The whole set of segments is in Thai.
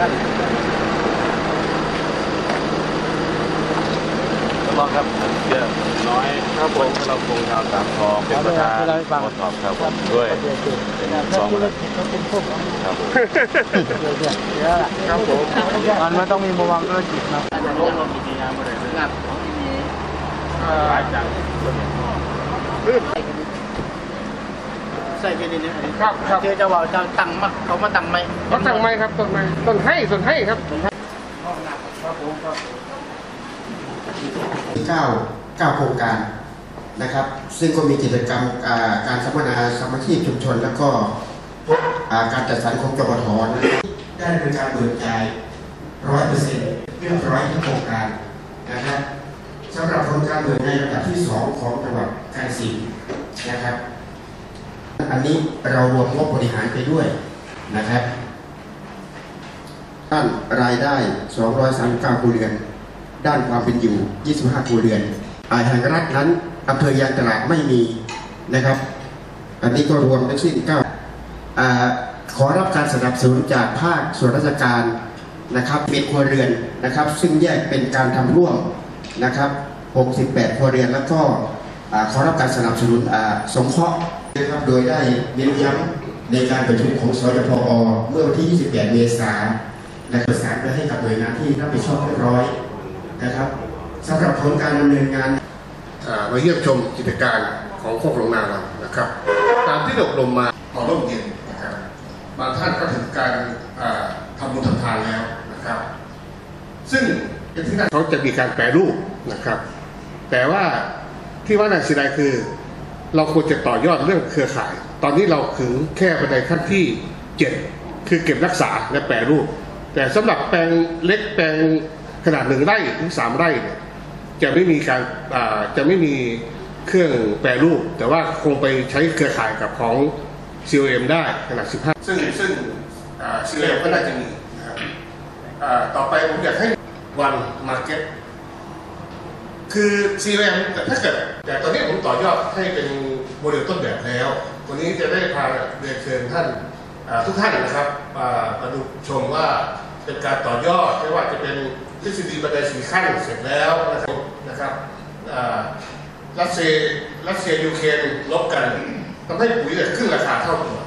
ครับลองครับเยอะน้อยครับผมเราคงยาวสามทองเป็นประธานเราให้ฟังทดสอบครับผมด้วยเป็นสองเลยเขาเป็นพวกเราครับผมเยอะเยอะละครับผมมันไม่ต้องมีมุมมองธุรกิจนะโลกเรามีงานอะไรครับหลายจังใส่กันนี่ครับครับเจอจะว่าจะตั้งมาเขามาตั้งไหมต้นสั่งไม้ครับต้นไม้ต้นให้ต้นให้ครับเก้าเก้าโครงการนะครับ ซึ่งก็มีกิจกรรมอ่าการสัมมนาสามัคคีชุมชน แล้วก็อ่าการจัดสรรของจปทได้เป็นการเบิกจ่ายร้อยเปอร์เซ็นต์เรียบร้อยทุกโครงการนะครับสำหรับโครงการเบิกในระดับที่สองของจังหวัดกาฬสินธุ์นะครับ อันนี้เรารวมงบบริหารไปด้วยนะครับด้านรายได้ 239ครัวเรือน ด้านความเป็นอยู่ 25ครัวเรือนอาแห่งรัฐนั้นอำเภอยางตลาดไม่มีนะครับ อันนี้ก็รวมทั้งสิ้น9อ่าขอรับการสนับสนุนจากภาคส่วนราชการนะครับเป็นครัวเรือนนะครับ ซึ่งแยกเป็นการทำร่วมนะครับ 68 ครัวเรือนแล้วก็ขอรับการสนับสนุนสงเคราะห์ นะครับโดยได้เน้นย้ำในการประชุมของสจพอเมื่อวันที่ 28 เมษายนนะครับประสานไปให้กับหน่วยงานที่รับผิดชอบเรียบร้อยนะครับสำหรับผลการดำเนินงานอ่ามาเยี่ยมชมกิจการของโคกหลวงนาเรานะครับ ตามที่ได้อบรมมาหมอร่มเย็นนะครับบางท่านก็ถึงการอ่าทำบุญทำทานแล้วนะครับ ซึ่งเป็นที่น่าเขาจะมีการแปรรูปนะครับ แต่ว่าที่ว่านาศิลายคือ เราควรจะต่อยอดเรื่องเครือข่าย ตอนนี้เราถึงแค่บันไดขั้นที่เจ็ดคือเก็บรักษาและแปรรูป แต่สำหรับแปลงเล็กแปลงขนาดหนึ่งไร่ถึงสามไร่เนี่ยจะไม่มีการจะไม่มีเครื่องแปรรูป แต่ว่าคงไปใช้เครือข่ายกับของ COM ได้ขนาด 15 ซึ่งซึ่ง COM ก็น่าจะมีนะครับต่อไปผมอยากให้วันมาเก็ตคือ CRM แต่ถ้าเกิดแต่ตอนนี้ผมต่อยอดให้เป็น โมเดลต้นแบบแล้ว วันนี้จะได้พาเรียนเชิญท่านทุกท่านนะครับมามาดูชมว่าเป็นการต่อยอดไม่ว่าจะเป็นทฤษฎีบันไดสีขั้นเสร็จแล้วนะครับนะครับรัสเซียรัสเซียยูเครนลบกันทำให้ปุ๋ยเนี่ยขึ้นราคาเท่าตัว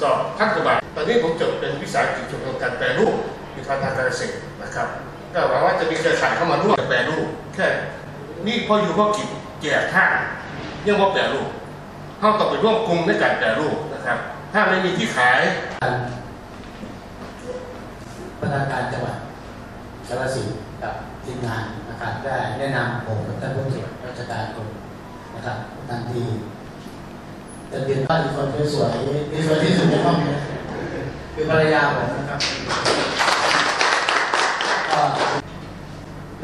สอบพันกว่าบาทตอนนี้ผมจบเป็นวิสาหกิจชุมชนการแปรรูปมีการทางการเกษตรนะครับก็หวังว่าจะมีเครือข่ายเข้ามาร่วมแปรรูปแค่นี่พออยู่พอกินแจกท่านยังว่าแปรรูป เขาต้องไปร่วมกลุ่มในการแปรรูปนะครับ ถ้าไม่มีที่ขายประธานการจังหวัดกาฬสินธุ์กับทีมงานนะครับได้แนะนำผมกับท่านผู้ตรวจราชการกรมนะครับทันทีแต่เรียนว่าอีกคนสวยๆที่สวยที่สุดในห้องนี้คือภรรยาผมนะครับก็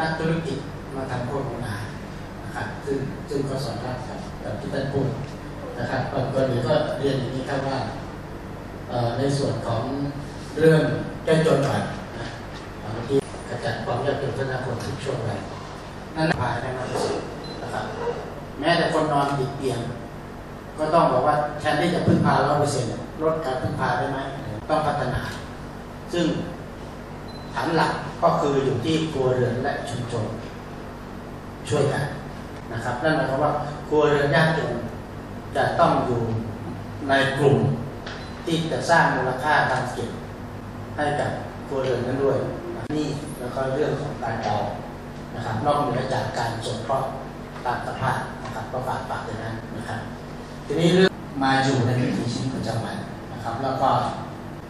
นักธุรกิจมาทำโฆษณานะครับซึ่งซึ่งก็สอดรับกับกับที่ท่านพูด นะครับก่อนอื่นก็เรียนอย่างนี้ครับว่าในส่วนของเรื่องแก้จนหน่อยนะบางทีกระจัดความยากจนธนาคนทุกช่วงวัยนั่นภายในมาตรสินะครับแม้แต่คนนอนติดเตียง ก็ต้องบอกว่าแทนที่จะพึ่งพาร้อยเปอร์เซ็นต์ลดการพึ่งพาได้ไหมต้องพัฒนา ซึ่งฐานหลักก็คืออยู่ที่ครัวเรือนและชุมชนช่วยกันนะครับนั่นหมายความว่าครัวเรือนยากจน จะต้องอยู่ในกลุ่มที่จะสร้างมูลค่าทางเศรษฐก็บให้กับครัวเรือนนั้นด้วยนี่แล้วก็เรื่องของการเดานะครับ นอกเหนือจากการสงเคราะห์ตามสภาพนะครับก็ฝากฝากอย่านั้นนะครับ ทีนี้เรื่องมาอยู่ในวิถีชีวิตประจำวันนะครับ แล้วก็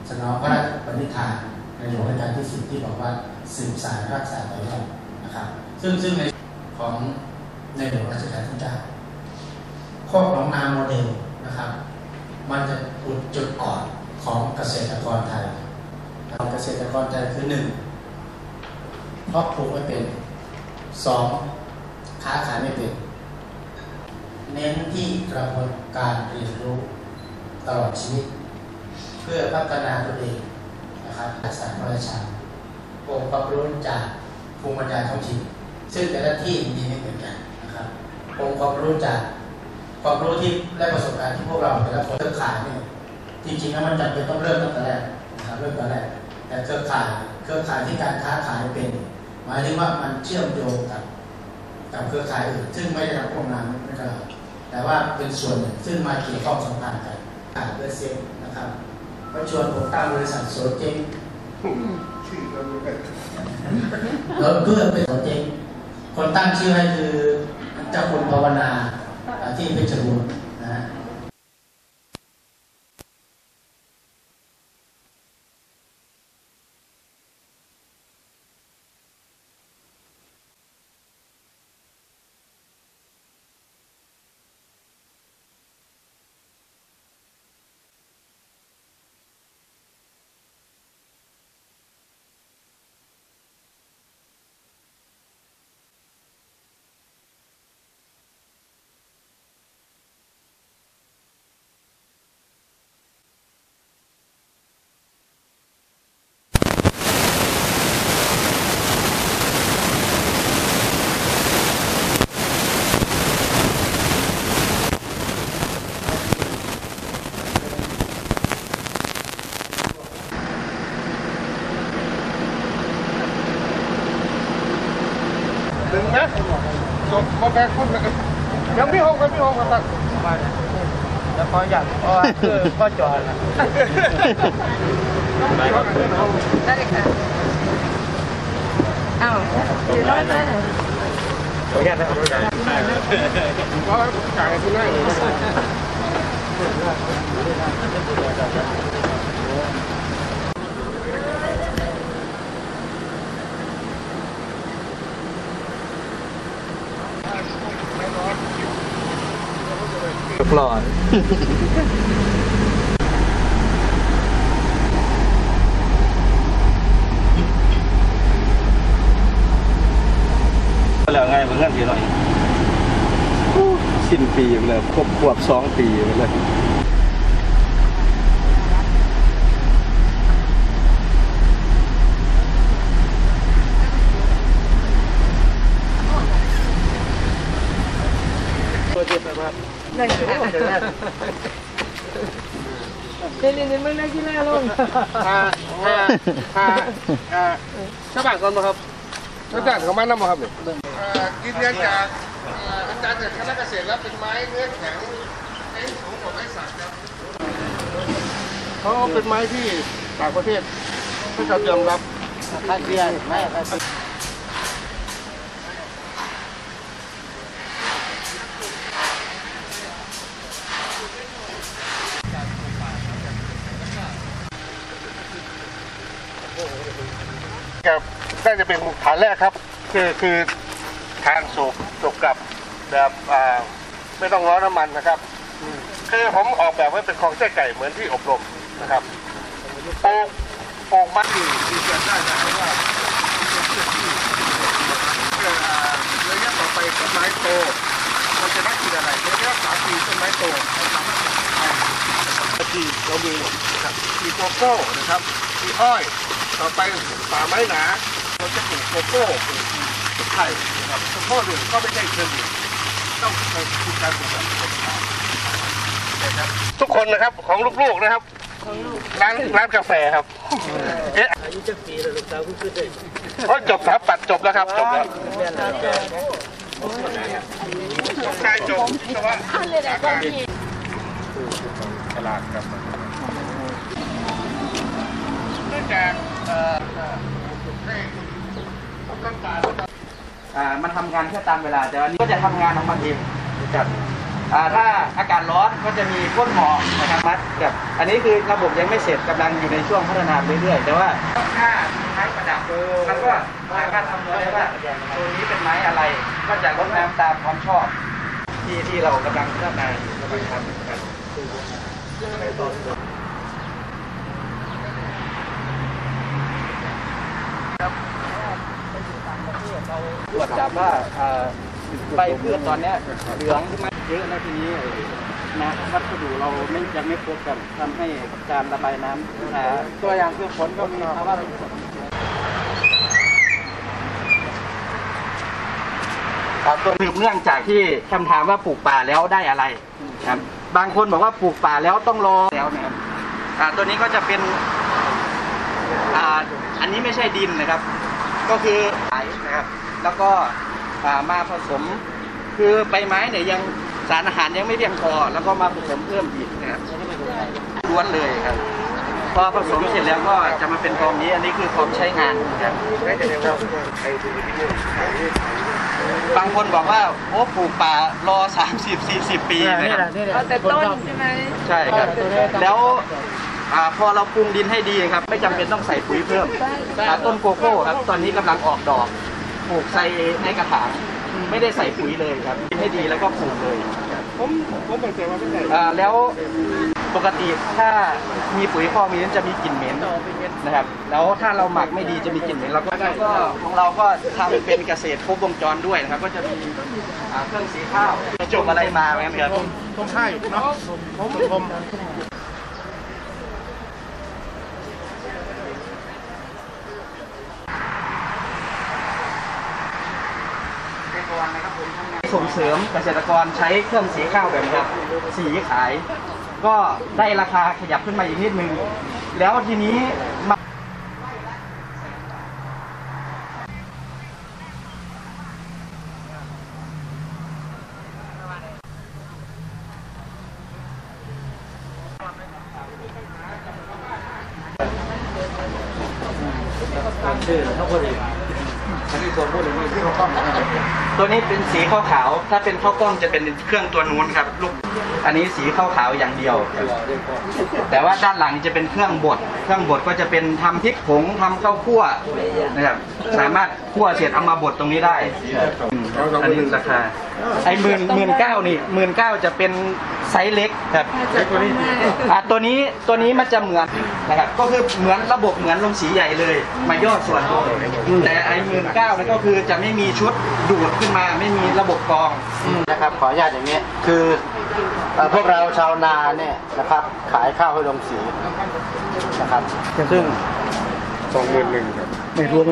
สนองพระราชปณิธานในหลวงรัชกาลที่สิบที่บอกว่าสืบสานรักษาต่อยอดนะครับ ซึ่งซึ่งในของในหลวงรัชกาลที่เก้า โคกหนองนาโมเดลนะครับ มันจะอุดจุดอ่อนของเกษตรกรไทยเกษตรกรไทยคือหนึ่งเพราะปลูกไม่เป็นสองค้าขายไม่เป็นเน้นที่กระบวนการเรียนรู้ตลอดชีวิต เพื่อพัฒนาตัวเองนะครับจาสารพระราชาองค์ความรู้จากภูมิปัญญาท้องถิ่นซึ่งแต่ละที่มีไม่เหมือนกันนะครับองค์ความรู้จาก ความรู้ที่และประสบการณ์ที่พวกเราแต่ละคนเริ่มขายเนี่ยจริงๆแล้วมันจำเป็นต้องเริ่มตั้งแต่แรกนะครับเริ่มตั้งแต่แรกแต่เครือข่ายเครือข่ายที่การค้าขายเป็น หมายถึงว่ามันเชื่อมโยงกับกับเครือข่ายอื่นซึ่งไม่ได้รับงบประมาณไม่กระแต่ว่าเป็นส่วนหนึ่งซึ่งมาเกี่ยวข้องสัมพันธ์กันขาดเปอร์เซ็นต์นะครับก็ชวนผมตั้งบริษัทโซเจงชื่อเราดูกันแล้วเพื่อเป็นโซเจงคนตั้งชื่อให้คือเจ้าคุณภาวนา อ่าที่เพชร จบมาแบกคนนะยังไม่หกยังไม่หกครับแล้วพออยากเพราะว่าคือพ่อจอนนะได้ครับได้ค่ะอ้าวอยู่รอดได้ขออนุญาตนะครับก็จ่ายที่นั่งเลยนะ หลอน แล้วไงมันเงื่อนปีหน่อยสิ้นปีไปเลยครบขวบสองปีไปเลย นั่นคือนี่นี่นี่มึงได้ที่หน้าลงพาพาพาอ่าชาวบ้านก่อนมาครับชาวบ้านเของบ้านน้ำมาครับเนี่ยยืนยันจากอาจารย์จากคณะเกษตรแล้วเป็นไม้เนื้อแข็งไม้สูงกว่าไม้สักครับเขาเป็นไม้ที่ต่างประเทศไม่เขายอมรับคาเทียนไม่คา เทียนกับน่าจะเป็นฐานแรกครับคือคือทางสูบสูบกลับแบบอ่าไม่ต้องร้อนน้ำมันนะครับ คือผมออกแบบไว้เป็นคลองไส้ไก่เหมือนที่อบรมนะครับโป่งโป่งมัดที่ที่จะได้นะครับว่าเพื่ออ่าระยะต่อไปต้นไม้โตเราจะได้กินอะไรระยะสามปีต้นไม้โตเราสามารถที่เรามีครับมีโกโก้นะครับมีอ้อย ต่อไปป่าไม้หนาเราจะปลูกโกโก้ปลูกไผ่นะครับโกโก้หนึ่งก็ไม่ใช่เครื่องดื่มต้องใช้คือการปลูกแบบธรรมชาตินะครับทุกคนนะครับของลูกๆนะครับร้านร้านกาแฟครับเอ๊ะอายุจะปีแล้วลูกสาวเพิ่งขึ้นได้จบครับปัดจบแล้วครับจบแล้วชายจบแต่ว่าตลาดครับ อ่ารนะครับอ่ามันทำงานแค่ตามเวลา แต่วันนี้ก็จะทำงานของมันเองนะครับอ่าถ้าอากาศร้อนก็จะมีก้นหมอกนะครับมัดกับอันนี้คือระบบยังไม่เสร็จกำลังอยู่ในช่วงพัฒนาเรื่อยๆ แต่ว่าถ้าไม้ประดับมันก็สามารถทำได้ว่าตัวนี้เป็นไม้อะไร ก็จะลดน้ำตามความชอบ ที่ที่เรากำลังพัฒนาอยู่กำลังทำกันตรว จับว่าเอ่อใบพืชตอนนี้เหลืองขึ้นมาเยอะนะทีนี้น้ำวัสดุเราไม่ยังไม่ครบกันทำให้การระบายน้ำช้าตัวอย่างคือฝนก็มีภาวะฝนครับตัวสืบเนื่องจากที่คำถามว่าปลูกป่าแล้วได้อะไรครับบางคนบอกว่าปลูกป่าแล้วต้องรอแล้วนะครับอ่าตัวนี้ก็จะเป็นอ่านี้ไม่ใช่ดินนะครับ ก็คือไถนะครับ แล้วก็อ่ามาผสมคือใบไม้เนี่ยยังสารอาหารยังไม่เพียงพอแล้วก็มาผสมเพิ่มอีกนะครับล้วนเลยครับ พอผสมเสร็จแล้วก็จะมาเป็นกองนี้อันนี้คือพร้อมใช้งานนะครับบางคนบอกว่าโอ้ปลูกป่ารอ 30 40 ปีนะครับเอาแต่ต้นใช่ไหมใช่ครับ แล้วอ่าพอเราปรุงดินให้ดีครับ ไม่จำเป็นต้องใส่ปุ๋ยเพิ่มอ่าต้นโกโก้ครับ ตอนนี้กำลังออกดอกป ลูกใส่ในกระถางไม่ได้ใส่ปุ๋ยเลยครับดินให้ดีแล้วก็ปลูกเลยผมผมเป็นเว่าไม่ได้แล้วปกติถ้ามีปุ๋ยคอกมีนั้นจะมีกลิ่นเหม็นนะครับ แล้วถ้าเราหมักไม่ดีจะมีกลิ่นเหม็นเราก็แล้วก็ของเราก็ทำเป็นเกษตรครบวงจรด้วยนะครับ ก็จะมีอ่าเครื่องสีข้าวจบอะไรมาไหมครับต้องใช่เนาะผมผม ส่ง เสริมเกษตรกรใช้เครื่องสีข้าวแบบนี้ครับสีขาย ก็ได้ราคาขยับขึ้นมาอีกนิดนึง แล้วทีนี้มาชื่อเขาพูดอีกอันนี้ตัวพูดอีกที่เขาต้องตัวนี้เป็นสีขาวขาวๆ ถ้าเป็นข้าวกล้องจะเป็นเครื่องตัวนู้นครับลูก อันนี้สีข้าวขาวอย่างเดียว แต่ว่าด้านหลังจะเป็นเครื่องบด เครื่องบดก็จะเป็นทำพริกผงทำข้าวคั่วนะครับ สามารถคั่วเสร็จเอามาบดตรงนี้ได้ อันนี้ราคา ไอ้หมื่นหมื่นเก้านี่หมื่นเก้าจะเป็นไซส์เล็กครับอะตัวนี้ตัวนี้มันจะเหมือนนะครับ ก็คือเหมือนระบบเหมือนลงสีใหญ่เลย มาย่อส่วนลงแต่ไอ้หมื่นเก้านี่ก็คือจะไม่มีชุดดูดขึ้นมา ไม่มีระบบกรองนะครับ ขออนุญาตอย่างนี้คือพวกเราชาวนาเนี่ยนะครับขายข้าวให้ลงสีนะครับซึ่งสองหมื่นหนึ่งครับ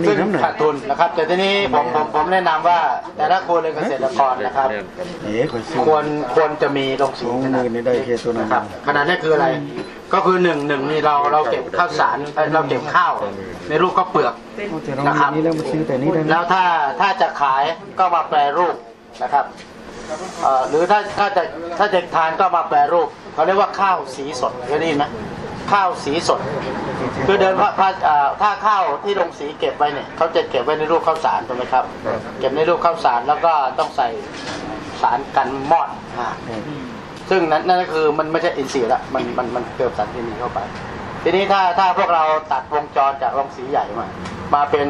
ซึ่งขาดทุนนะครับ แต่ทีนี้ผมผมผมแนะนำว่าแต่ละครัวเรือนเกษตรกรนะครับควรควรจะมีลงสีขนาดนี้ได้แค่ตัวนะครับขนาดนี้คืออะไร ก็คือหนึ่งหนึ่งนี่เราเราเก็บข้าวสารเอ้ยเราเก็บข้าวในรูปข้าวเปลือกนะครับแล้วถ้าถ้าจะขายก็มาแปรรูปนะครับเอ่อ หรือถ้าถ้าจะถ้าจะทานก็มาแปรรูปเขาเรียกว่าข้าวสีสดเคยได้ยินไหมข้าวสีสด คือเดินพระพระถ้าข้าวที่โรงสีเก็บไว้เนี่ยเขาจะเก็บไว้ในรูปข้าวสารถูกไหมครับ เก็บในรูปข้าวสารแล้วก็ต้องใส่สารกันมอดซึ่งนั้นนั่นก็คือมันไม่ใช่อินทรีย์ละมันมันมันเติมสารเคมีเข้าไป ทีนี้ถ้าถ้าพวกเราตัดวงจรจากโรงสีใหญ่มามาเป็น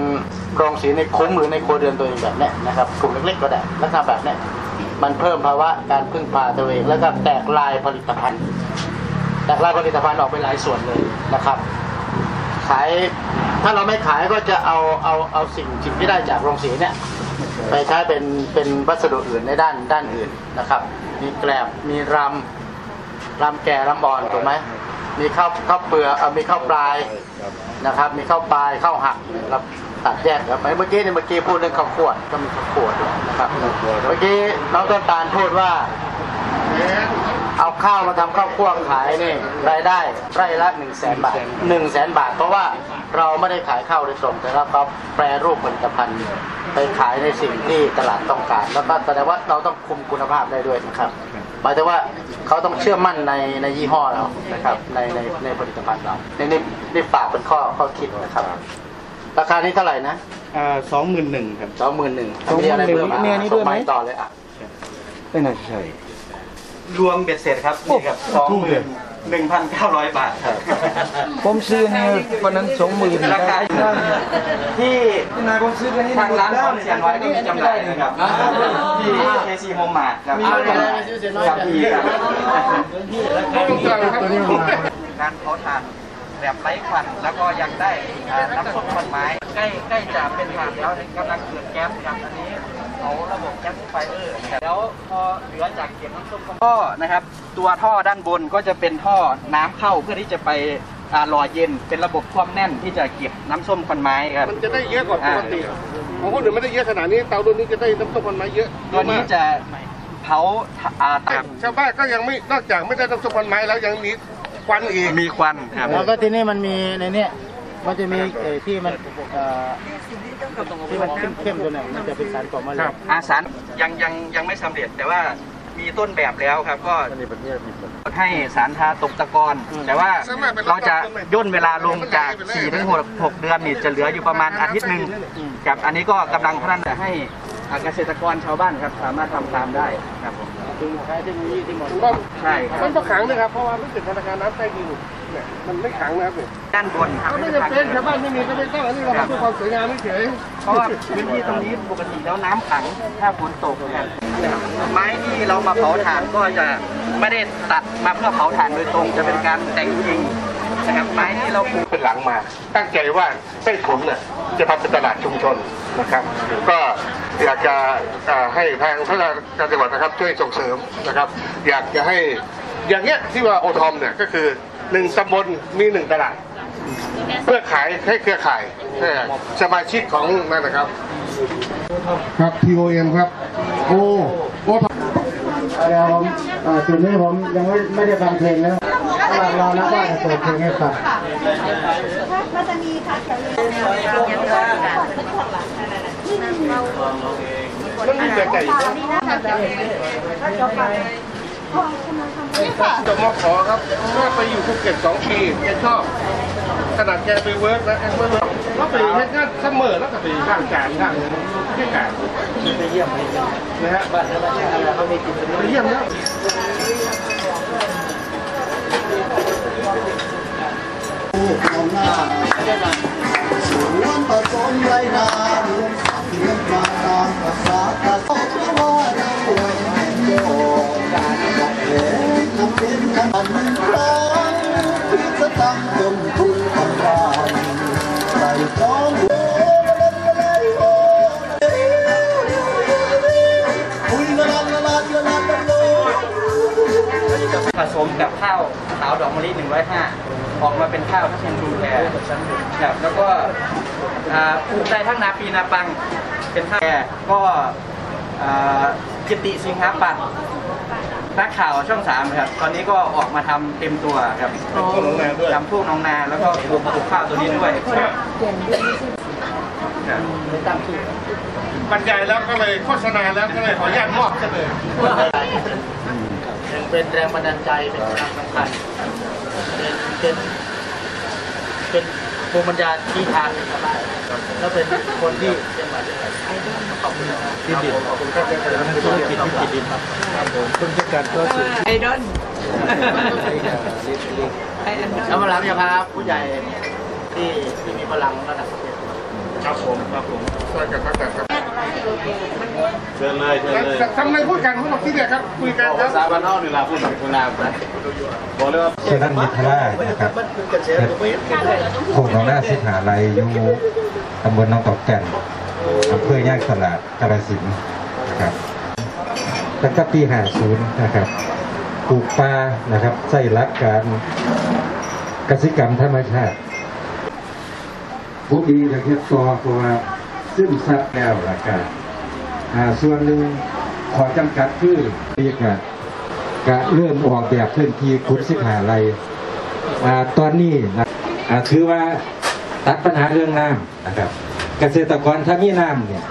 โรงสีในคุ้มหรือในโครัวเรือนตัวเองแบบนี้นะครับกลุ่มเล็กๆก็ได้ลักษณะแบบนี้ มันเพิ่มภาวะการพึ่งพาตัวเอง แล้วก็แตกลายผลิตภัณฑ์ แตกลายผลิตภัณฑ์ออกเป็นหลายส่วนเลยนะครับ ขายถ้าเราไม่ขายก็จะเอาเอาเอาสิ่งสิ่งที่ได้จากโรงสีเนี่ยไปใช้เป็นเป็นวัสดุอื่นในด้านด้านอื่นนะครับ มีแกลบมีรำรำแก่รำอ่อนถูกไหมมีข้าวข้าวเปลือกมีข้าวปลายนะครับ มีข้าวปลายข้าวหักนะครับ ตัดแยกครับเมื่อกี้เนี่ยเมื่อกี้พูดเรื่องข้าวขวดก็มีข้าวขวดด้วยนะครับเมื่อกี้น้องต้นตาลพูดว่า เอาข้าวมาทำข้าวคั่วขายนี่รายได้ไร่ละ1นึ่งแสนบาท1นึ่งแสนบาท เพราะว่าเราไม่ได้ขายข้าวโดยตรงแต่เราก็แปรรูปผลิตภัณฑ์ไปขายในสิ่งที่ตลาดต้องการ แล้วก็แสดงว่าเราต้องคุมคุณภาพได้ด้วยนะครับหมายถึงว่าเขาต้องเชื่อมั่นในในยี่ห้อเรานะครับในในในผลิตภัณฑ์เราในนี่นี่ฝากเป็นข้อข้อคิดนะครับ ราคานี้เท่าไหร่นะอ่าสองหมื่นหนึ่งครับสองหมื่นหนึ่งมีอะไรเพิ่มอะมีอันนี้ด้วยไหมส่งต่อเลยอะรวมเบ็ดเสร็จครับนี่ครับสองหมื่นหนึ่งพันเก้าร้อยบาทครับ ผมซื้อในวันนั้นสองหมื่นราคาอยู่ที่นายผมซื้อกันที่ทางร้านของเสียน้อยก็มีจำหน่ายนะครับที่เคซีโฮมมาร์ทครับครับมีครับการเผาถ่าน แบบไร้ควันแล้วก็ยังได้อ่าน้ำส้มควันไม้ ใกล้ใกล้จะเป็นถ่านแล้วกำลังเกิดแก๊สครับอันนี้เขาระบบแก๊สไฟเออร์นะครับแล้วพอเหลือจากเก็บน้ำส้มก็นะครับ ตัวท่อด้านบนก็จะเป็นท่อน้ำเข้าเพื่อที่จะไปอ่าหล่อเย็นเป็นระบบความแน่นที่จะเก็บน้ำส้มควันไม้ครับมันจะได้เยอะกว่าปกติของคนอื่นไม่ได้เยอะขนาดนี้เตารุ่นนี้จะได้น้ำส้มมันไม้เยอะตัวนี้จะเผาอ่าตามชาวบ้านก็ยังไม่นอกจากไม่ได้น้ำส้มมันไม้แล้วยังมี ควันอีกมีควันครับแล้วก็ทีนี้มันมีในเนี้ยมันจะมีเอ่อที่มันเอ่อที่มันเข้มๆตัวนั้นมันจะเป็นสารก่อมะเร็งอาสารยังยังยังไม่สำเร็จแต่ว่ามีต้นแบบแล้วครับก็ให้สารทาตกตะกอนแต่ว่าเราจะย่นเวลาลงจาก4ถึง6 6เดือนนี่จะเหลืออยู่ประมาณอาทิตย์หนึ่งกับอันนี้ก็กำลังพัฒนาให้อ่าเกษตรกรชาวบ้านครับสามารถทำตามได้ครับผมคือ ใช้เทคโนโลยีที่เหมาะสมใช่ครับมันต้องขังนะครับ เพราะว่ามันเป็นธนาคารน้ำใต้ดินเนี่ยมันไม่ขังนะครับเนี่ยด้านบนก็ไม่จำเป็นชาวบ้านไม่มีก็ไม่ต้องอันนี้เราทำเพื่อความสวยงามไม่เฉยเพราะว่าพื้นที่ตรงนี้ปกติแล้วน้ำขังถ้าฝนตกนะครับไม้ที่เรามาเผาถ่านก็จะไม่ได้ตัดมาเพื่อเผาถ่านโดยตรงจะเป็นการแต่งจริงนะครับไม้ที่เราปลูกเป็นหลังมา ตั้งใจว่าใต้ถุนเนี่ยจะทำเป็นตลาดชุมชนนะครับ ก็ อยากจะเอ่อให้ทางพัฒนาการจังหวัดนะครับช่วยส่งเสริมนะครับ อยากจะให้อย่างเงี้ยที่ว่าโอทอมเนี่ยก็คือหนึ่งตำบลมีหนึ่งตลาด เพื่อขายให้เครือข่ายให้สมาชิกของนั่นนะครับ ครับ TOM ครับโอโอทอมเดี๋ยวผมเอ่อจุดนี้ผมยังไม่ไม่ได้ฟังเพลงแล้วระหว่างรอนักว่าจะเปิดเพลงให้ฟังมันจะมีค่ะ แถวนี้มันมีแต่ไก่นี่นะคะแถวนี้ก็จบไปพอคุณมาขอครับแม่ไปอยู่ภูเก็ตสองปีแกชอบขนาดแกไปเวิร์กนะแกเวิร์กก็ไปเฮ็ดงานเสมอแล้วก็ไปข้างการข้างที่การไปเยี่ยมไปเยี่ยนะฮะบ้านแล้วบ้านอะไรเขามีกิจกรรมไปเยี่ยมแล้ววนผสมไรนารวมสับเลี้ยงมาตามภาษากระสอบว่าเราไว้โยการกัดเล่นทำเป็นกันหนึ่งครั้งพิสตังต้นทุนกำไรใส่จองโอ้คุยละลัน ผสมกับข้าวขาวดอกมะลิ105 ออกมาเป็นข้าวที่เป็นรูแพรครับแล้วก็ อ่าปลูกได้ทั้งนาปีนาปัง เป็นข้าวแพรก็อ่ากิติสิงหาปัตย์นักข่าวช่องสามครับ ตอนนี้ก็ออกมาทำเต็มตัวครับทำพวกน้องนาด้วยทำพวกน้องนาแล้วก็ปลูกปลูกข้าวตัวนี้ด้วยครับครับบรรยายแล้วก็เลยโฆษณาแล้วก็เลยขออนุญาตมอบซะเลยยังเป็นแรงบันดาลใจเป็นกำลังสำคัญเป็นเป็นเป็น ภูมิปัญญาที่ทางในชาวบ้านแล้วเป็นคนที่เชียงใหม่ด้วยกันขอบคุณครับที่ดินขอบคุณครับธุรกิจที่ดินครับครับผมคุณจัดการก็สุดไอดอลไออันดอลแล้ววันหลังจะพาผู้ใหญ่ที่ที่มีพลังระดับประเทศครับผมครับผมช่วยกันพักกันครับ เชิญเลยเชิญเลยทำไมพูดกันเขาบอกที่เดียวครับคุยกันครับสาบานนอกนี่ลาพูดถึงคุณนาครับบอกเลยว่าชื่อนั้นมิทรานะครับโคกหนองหน้าสิหาลัยอยู่ตำบลหนองตอกแก่นอำเภอย่างตลาดกาฬสินธุ์นะครับตั้งแต่ปี50นะครับปลูกปลานะครับใส่รักการกสิกรรมธรรมชาติผู้ดีจากเฮ็ดต่อเพราะว่า ซึมซับแล้วละกันอ่าส่วนหนึ่งขอจำกัดคือเรียกว่าก็เริ่มออกแบบพื้นที่คุดสิบหาไรอ่าตอนนี้นะอ่าถือว่าตัดปัญหาเรื่องน้ำนะครับ เกษตรกรถ้ามีน้ำเนี่ย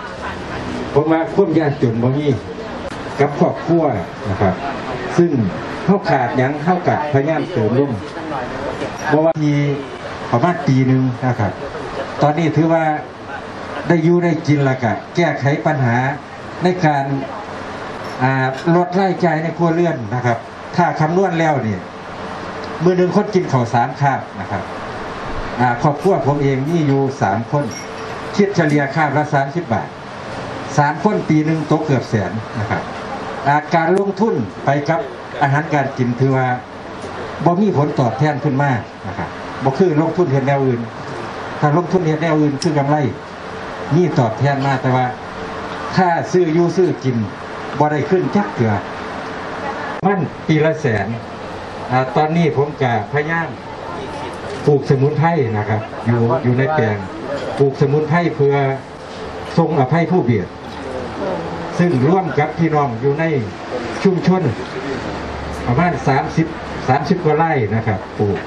ผมว่าควบยากจนบ่มีกับครอบครัวนะครับ ซึ่งเข้าขาดยังเข้ากับพยายามเสริมรุ่มเพราะว่าทีประมาณปีหนึ่งนะครับ ตอนนี้ถือว่า ได้อยู่ได้กินและกะแก้ไขปัญหาในการลดรายจ่ายในครัวเรือนนะครับ ถ้าคำนวณแล้วเนี่ยมือหนึ่งคนกินข้าวสามคาบนะครับครอบครัวผมเองนี่อยู่สามคนคิดเฉลี่ยคาบละสามสิบบาทสามคนปีหนึ่งตกเกือบแสนนะครับาการลงทุนไปกับอาหารการกินถือว่าบ่มีผลตอบแทนขึ้นมากนะครับบ่คือลงทุนเห็นแนวอื่น ถ้าลงทุนเห็นแนวอื่นคือกำไร นี่ตอบแทนมาแต่ว่า ถ้าซื้ออยู่ซื้อกินบ่ได้ขึ้นจักเกือมันปีละแสนอตอนนี้ผมกับพยายามปลูกสมุนไพรนะครับ อยู่อยู่ในแปลงปลูกสมุนไพรเพื่อทรงอภัยผู้เบียด ซึ่งร่วมกับพี่น้องอยู่ในชุมชนประมาณ30 30กว่าไร่นะครับปลูก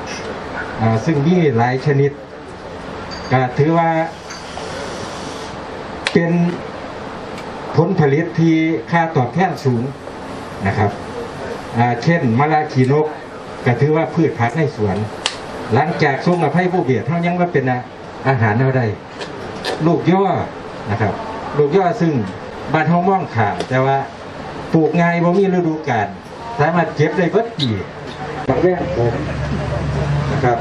ซึ่งมีหลายชนิดก็ถือว่า เป็นผลผลิตที่ค่าตอบแทนสูงนะครับอ่าเช่นมะละขีนกก็ถือว่าพืชผักในสวน หลังจากส่งอภัยผู้เบียดเท่ายังมาเป็นอาหารเอาได้ลูกย่อนะครับ ลูกย่อซึ่งบ้านห้องม่องขามแต่ว่าปลูกง่ายบ่มีฤดูกาลสามารถเก็บได้เบิดปีบักแว่งผมนะครับ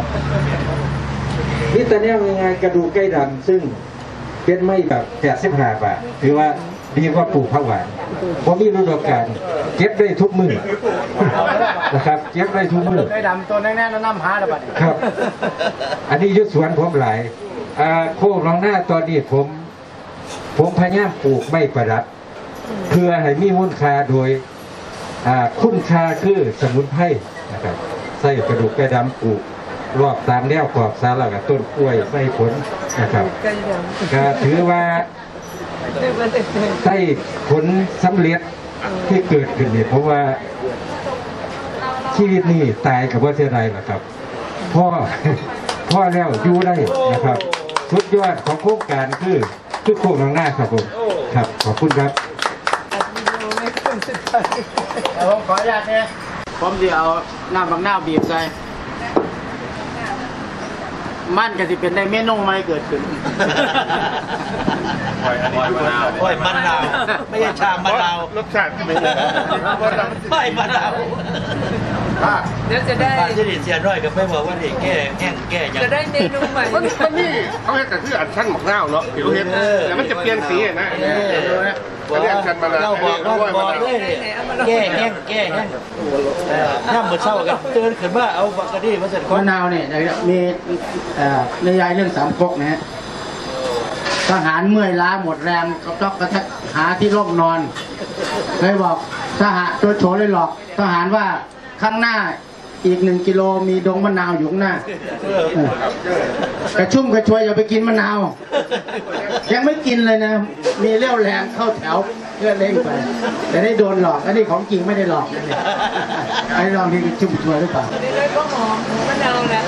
นี่ตอนนี้ยังไงกระดูกไก่ดำซึ่ง เป็นไม่แบบแปดสิบห้าบาทถือว่าดีกว่าปลูกผักหวานบ่มีฤดูกาลเก็บได้ทุกมือนะครับ เก็บได้ทุกมือไก่ดำตัวแน่ๆแล้วน้ำหาระบาดครับ อันนี้อยุดสวนผมหลายอ่าโคกหน้องหน้าตอนนี้ผม ผมพยายามปลูกไม่ประดับ เพื่อให้มีมูลค่าโดยอ่าคุณค่าคือสมุนไพรนะครับใส่กระดูกไก่ดำปลูก รอบตามแนวขอบสาระกับต้นกล้วยใส่ผลนะครับก็ถือว่าได้มาแต่เด็กได้ผลสำเร็จที่เกิดขึ้นเนี่ยเพราะว่าชีวิตนี่ตายกับว่าเสียดายหรอกครับพ่อพ่อแล้วอยู่ได้นะครับสุดยอดของโครงการคือคือโครงหน้าครับผมครับขอบคุณครับผมขออนุญาตเนี่ยผมจะเอาน้ำบางหน้าบีบใส่ มันก็สิเป็นได้เมนูใหม่เกิดขึ้น ปล่อยอันนี้มะนาวโอ้ยมะนาวไม่ใช่ชามมะนาวรสชาติเป็นยังไงไม่มะนาวเดี๋ยวจะได้ป้าสิริเสียน้อยก็ไม่บอกว่านี่แก้แห้งแก้หยัง จะได้เมนูใหม่มันมันนี่เขาให้แต่คืออันชั้นหมกเน่าวเนาะผิวเห็ดแต่มันจะเปลี่ยนสีอะนะเออ อันนี้อันชั้นมะนาวเราบอกอันเรานี้บกอกล้วยมะนาวเลยนี่แก้แห้งแก้แห้งเออย่ำมือเช้ากันตื่นขึ้นมาเอาบักกะดีมาเสร็จก่อนมะนาวเนี่ยนะครับมีเอ่อในยายเรื่องสามก๊กนะฮะทหารเมื่อยล้าหมดแรงก็ต้องกระทักหาที่ร่มนอนเลยบอกทหารตัวโฉเลยหลอกทหารว่าข้างหน้า อีกหนึ่งกิโลมีดงมะนาวอยู่ข้างหน้าเออกระชุ่มกระชวยอย่าไปกินมะนาว ยังไม่กินเลยนะ มีเรี่ยวแรงเข้าแถวเพื่อเล่งไปแต่ได้โดนหลอกอันนี้ของจริงไม่ได้หลอกนะเนี่ยไอ้ลองที่ชุ่มชวยหรือเปล่านี่เลยก็หอมมะนาวนะ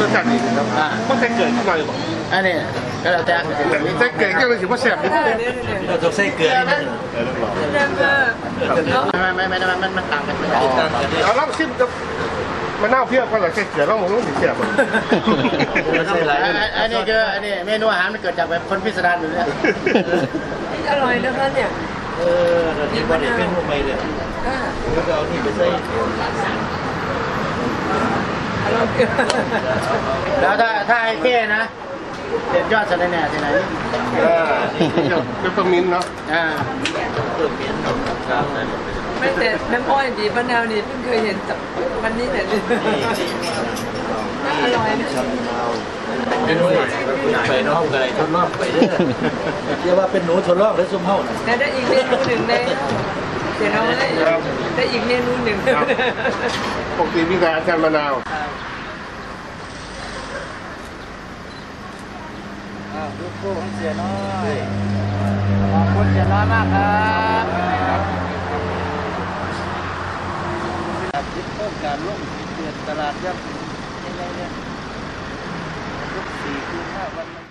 รสชาติดีนะครับมันจะเกิดขึ้นมาหรือเปล่าอันนี้ ก็แล้วแต่แต่นี่จะเกิดก็เลยถือว่าแซ่บนิดเดี๋ยวเราต้องใส่เกลือนิดนึงเดี๋ยวเนาะไม่ไม่ไม่ไม่มันมันต่างกันไม่ได้เอาลองชิมกับมะนาวเพี้ยวก็เลยใส่เกลือลองมองลองถึงแซ่บหลายอันนี้คืออันนี้เมนูอาหารมันเกิดจากแบบคนพิสดารอยู่เนี่ยอร่อยนะคะเนี่ยเออเราที่ว่าได้เป็นรูปใหม่เลยอ่าแล้วก็เอานี่ไปใส่แล้วถ้าถ้าไอ้เก้นะ เด็ดยอดสะระแหน่ที่ไหนอ่าเป็นปลมิ้นเนาะอ่าเพิ่มเปลี่ยนไม่แต่น้ำอ้อยดีมะนาวนี่เพิ่งเคยเห็นจากวันนี้แต่นี่อร่อยนะเป็นหนูไปน้องอะไรทดลองไปเด้อเรียกว่าเป็นหนูทดลองแล้วซุ่มเฮาน่ะแล้วได้อีกเมนูหนึ่งเลยเดี๋ยวเราได้ได้อีกเมนูหนึ่งปกติมีแต่อาจารย์มะนาว อ้าวลู กคู่ของเสียน้อยขอบคุณเจ็ดร้อยมากครับคิดเพิ่มการลงเปลี่ยนตลาดยับยังไงเนี่ยทุกสี่คืนห้าวัน